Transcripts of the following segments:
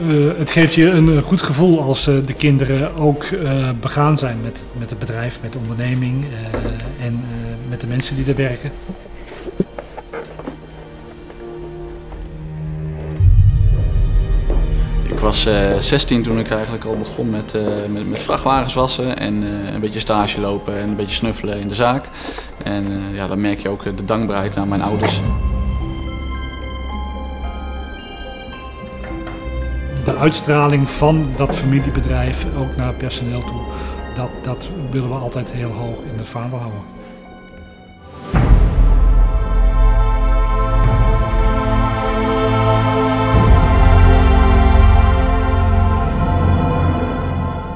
Eh, het geeft je een eh, goed gevoel als eh, de kinderen ook begaan zijn met, met het bedrijf, met de onderneming en met de mensen die er werken. Ik was eh 16 toen ik eigenlijk al begon met, met, met vrachtwagens wassen en een beetje stage lopen en een beetje snuffelen in de zaak. En ja, dan merk je ook de dankbaarheid aan mijn ouders. De uitstraling van dat familiebedrijf ook naar personeel toe, dat, dat willen we altijd heel hoog in het vaandel houden.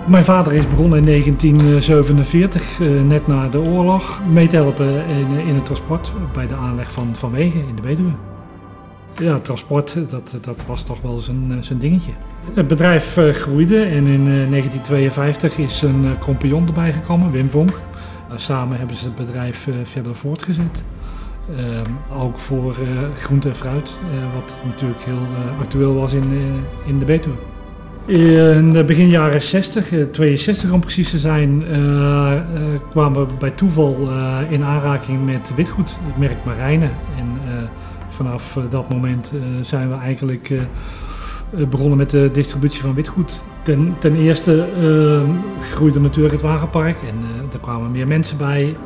Mijn vader is begonnen in 1947, eh, net na de oorlog, mee te helpen in, in het transport bij de aanleg van, van wegen in de Betuwe. Ja, transport, dat, dat was toch wel zijn, eh, zijn dingetje. Het bedrijf eh, groeide en in eh, 1952 is een eh, compagnon erbij gekomen, Wim Vonk. Eh, samen hebben ze het bedrijf eh, verder voortgezet. Ehm, ook voor eh, groente en fruit, eh, wat natuurlijk heel eh, actueel was in, eh, in de Betuwe. In begin jaren 60, eh, 62 om precies te zijn, eh, eh, kwamen we bij toeval eh, in aanraking met witgoed, het merk Marijnen. En eh, vanaf eh, dat moment eh, zijn we eigenlijk eh, begonnen met de distributie van witgoed. Ten, ten eerste eh, groeide natuurlijk het wagenpark en er kwamen meer mensen bij.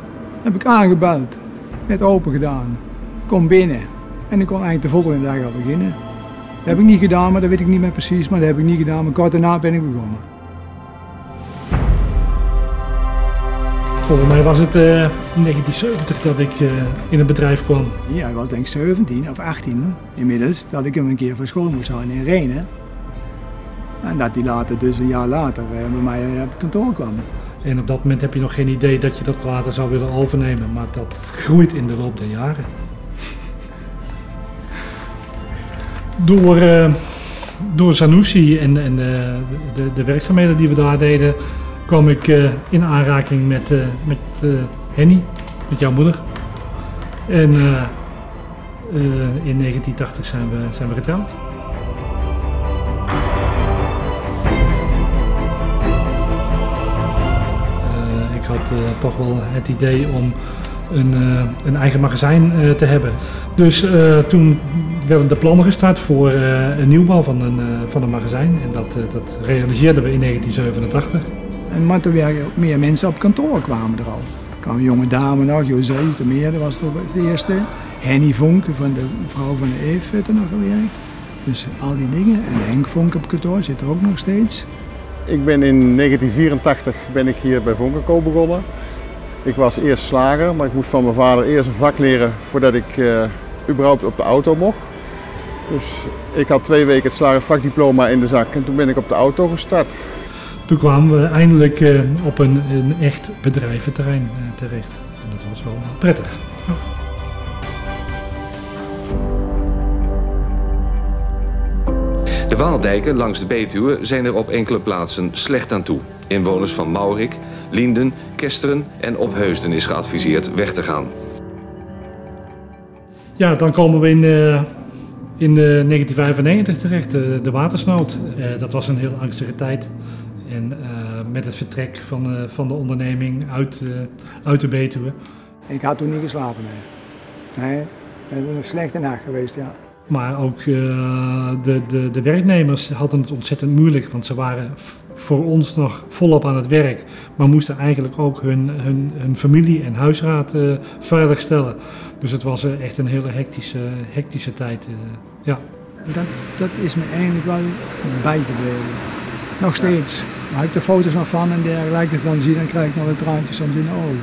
Heb ik aangebeld, net open gedaan. Kom binnen. En ik kon eigenlijk de volgende dag al beginnen. Dat heb ik niet gedaan, maar dat weet ik niet meer precies. Maar dat heb ik niet gedaan, maar kort daarna ben ik begonnen. Volgens mij was het eh, 1970 dat ik eh, in het bedrijf kwam. Ja, ik was denk ik 17 of 18 inmiddels, dat ik hem een keer voor school moest halen in Renen. En dat hij later, dus een jaar later, eh, bij mij op het kantoor kwam. En op dat moment heb je nog geen idee dat je dat later zou willen overnemen, maar dat groeit in de loop der jaren. Door, eh, door Zanussi en, en de, de werkzaamheden die we daar deden, kwam ik eh, in aanraking met, eh, met eh, Henny, met jouw moeder. En in 1980 zijn we, zijn we getrouwd. Ik had toch wel het idee om een, een eigen magazijn te hebben. Dus toen werden de plannen gestart voor een nieuwbouw van een, van een magazijn. En dat, dat realiseerden we in 1987. En maar toen weer meer mensen op kantoor kwamen er al. Er jonge dame nog, José de Meer, dat was de eerste. Henny Vonk van de vrouw van de Eve heeft er nog gewerkt. Dus al die dingen. En Henk Vonk op kantoor zit er ook nog steeds. Ik ben in 1984 ben ik hier bij Vonkenko begonnen. Ik was eerst slager, maar ik moest van mijn vader eerst een vak leren voordat ik eh, überhaupt op de auto mocht. Dus ik had twee weken het slagersvakdiploma in de zak en toen ben ik op de auto gestart. Toen kwamen we eindelijk eh, op een, een echt bedrijventerrein eh, terecht. En dat was wel prettig. Ja. De Waaldijken langs de Betuwe zijn er op enkele plaatsen slecht aan toe. Inwoners van Maurik, Lienden, Kesteren en Opheusden is geadviseerd weg te gaan. Ja, dan komen we in, eh, in eh, 1995 terecht, de watersnood. Dat was een heel angstige tijd. En eh, met het vertrek van, eh, van de onderneming uit, eh, uit de Betuwe. Ik had toen niet geslapen. Nee, nee dat is een slechte nacht geweest, ja. Maar ook de, de, de werknemers hadden het ontzettend moeilijk, want ze waren voor ons nog volop aan het werk, maar moesten eigenlijk ook hun, hun, hun familie en huisraad eh veiligstellen. Dus het was echt een hele hectische, hectische tijd. ja. Dat, dat is me eigenlijk wel bijgebleven. Nog steeds. Heb ik de foto's nog van en dergelijke. Dus dan zie je, dan krijg ik nog een traantje soms in de ogen.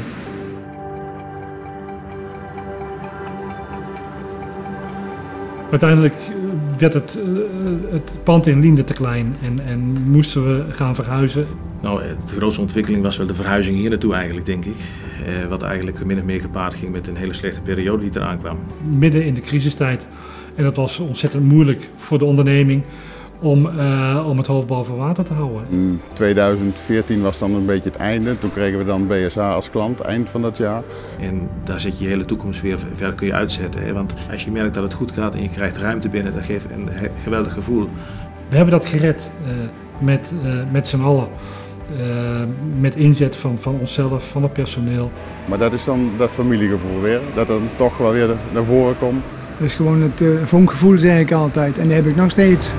Uiteindelijk eh, werd het, eh, het pand in Liende te klein en, en moesten we gaan verhuizen. Nou, eh, de grootste ontwikkeling was wel de verhuizing hier naartoe eigenlijk, denk ik. Eh, wat eigenlijk min of meer gepaard ging met een hele slechte periode die eraan kwam. midden in de crisistijd. En dat was ontzettend moeilijk voor de onderneming om, eh, om het hoofd boven water te houden. In 2014 was dan een beetje het einde. Toen kregen we dan BSA als klant, eind van dat jaar. En daar zet je je hele toekomst weer verder kun je uitzetten. Hè? Want als je merkt dat het goed gaat en je krijgt ruimte binnen, dat geeft een geweldig gevoel. We hebben dat gered uh, met, uh, met z'n allen. Uh, met inzet van, van onszelf, van het personeel. Maar dat is dan dat familiegevoel weer, dat dan toch wel weer naar voren komt. Dat is gewoon het uh, vonkgevoel, zeg ik altijd. En die heb ik nog steeds.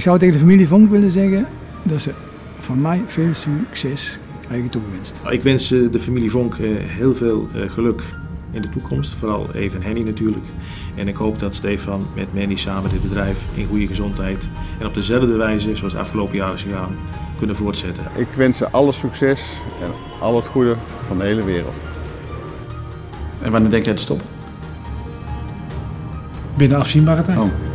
Ik zou tegen de familie Vonk willen zeggen dat ze van mij veel succes krijgen toegewenst. Ik wens eh, de familie Vonk eh, heel veel eh, geluk in de toekomst. Vooral even Henny natuurlijk. En ik hoop dat Stefan met Manny samen dit bedrijf in goede gezondheid en op dezelfde wijze zoals het afgelopen jaar is gegaan kunnen voortzetten. Ik wens ze alle succes en al het goede van de hele wereld. En wanneer denk jij te stoppen? Binnen afzienbare tijd. Oh.